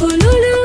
কোনো না